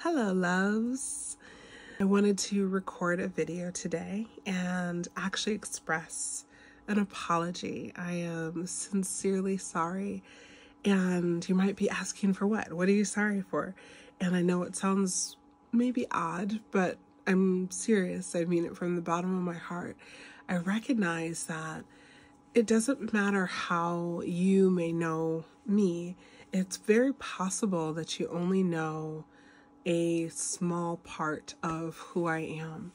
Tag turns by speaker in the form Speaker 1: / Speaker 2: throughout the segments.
Speaker 1: Hello, loves. I wanted to record a video today and actually express an apology. I am sincerely sorry. And you might be asking for what? What are you sorry for? And I know it sounds maybe odd, but I'm serious. I mean it from the bottom of my heart. I recognize that it doesn't matter how you may know me, it's very possible that you only know a small part of who I am.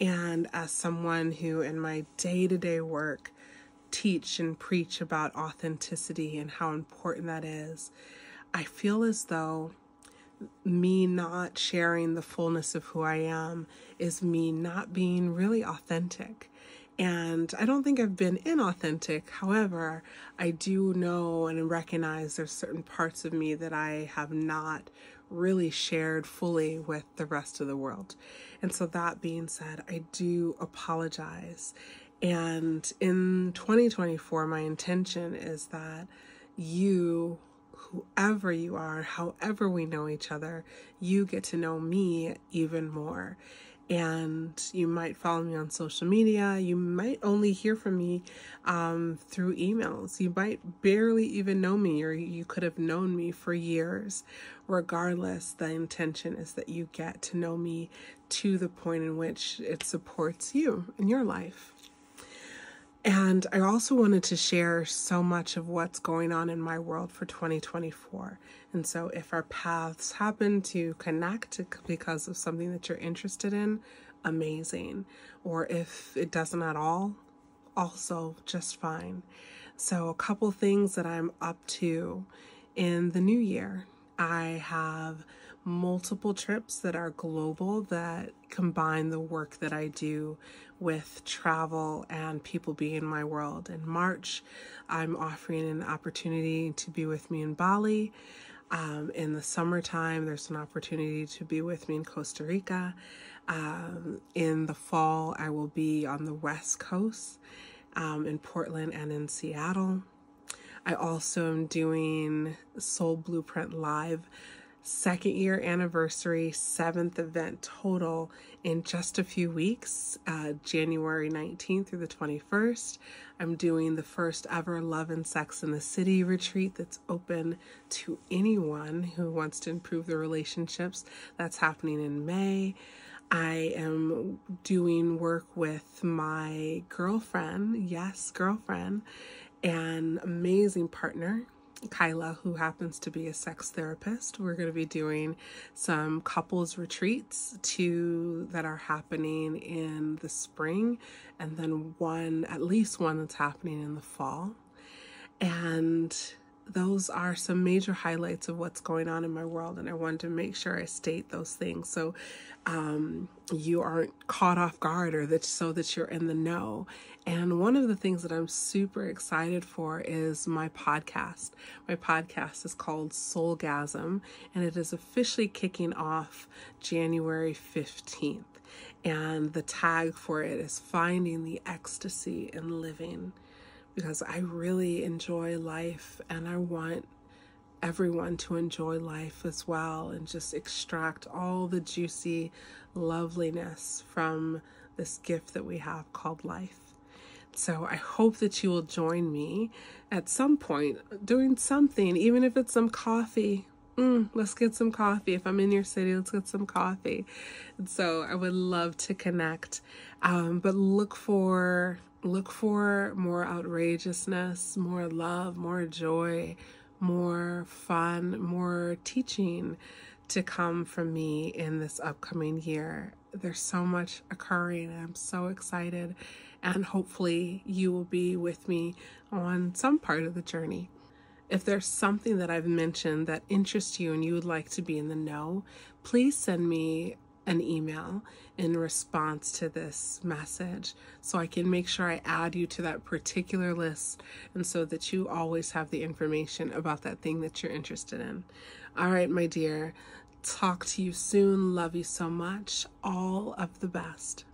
Speaker 1: And as someone who, in my day to day work, teach and preach about authenticity and how important that is, I feel as though me not sharing the fullness of who I am is me not being really authentic. And I don't think I've been inauthentic. However, I do know and recognize there's certain parts of me that I have not really shared fully with the rest of the world. And so, that being said, I do apologize. And in 2024, my intention is that you, whoever you are, however we know each other, you get to know me even more and you might follow me on social media. You might only hear from me um, through emails. You might barely even know me, or you could have known me for years. Regardless, the intention is that you get to know me to the point in which it supports you in your life. And I also wanted to share so much of what's going on in my world for 2024. And so, if our paths happen to connect because of something that you're interested in, amazing. Or if it doesn't at all, also just fine. So, a couple things that I'm up to in the new year I have multiple trips that are global that combine the work that I do with travel and people being in my world. In March, I'm offering an opportunity to be with me in Bali. Um, in the summertime, there's an opportunity to be with me in Costa Rica. Um, in the fall, I will be on the West Coast um, in Portland and in Seattle. I also am doing Soul Blueprint Live second year anniversary, seventh event total in just a few weeks, uh, January 19th through the 21st. I'm doing the first ever Love and Sex in the City retreat that's open to anyone who wants to improve their relationships. That's happening in May. I am doing work with my girlfriend, yes, girlfriend, an amazing partner Kyla, who happens to be a sex therapist. We're going to be doing some couples retreats two that are happening in the spring, and then one, at least one that's happening in the fall. And those are some major highlights of what's going on in my world, and I wanted to make sure I state those things so um, you aren't caught off guard or that so that you're in the know. And one of the things that I'm super excited for is my podcast. My podcast is called Soulgasm, and it is officially kicking off January 15th. And the tag for it is Finding the Ecstasy in Living because I really enjoy life and I want everyone to enjoy life as well and just extract all the juicy loveliness from this gift that we have called life. So I hope that you will join me at some point doing something, even if it's some coffee. Mm, let's get some coffee. If I'm in your city, let's get some coffee. And so I would love to connect. Um, but look for look for more outrageousness, more love, more joy, more fun, more teaching to come from me in this upcoming year. There's so much occurring, and I'm so excited. And hopefully, you will be with me on some part of the journey. If there's something that I've mentioned that interests you and you would like to be in the know, please send me an email in response to this message so I can make sure I add you to that particular list and so that you always have the information about that thing that you're interested in. All right, my dear, talk to you soon. Love you so much. All of the best.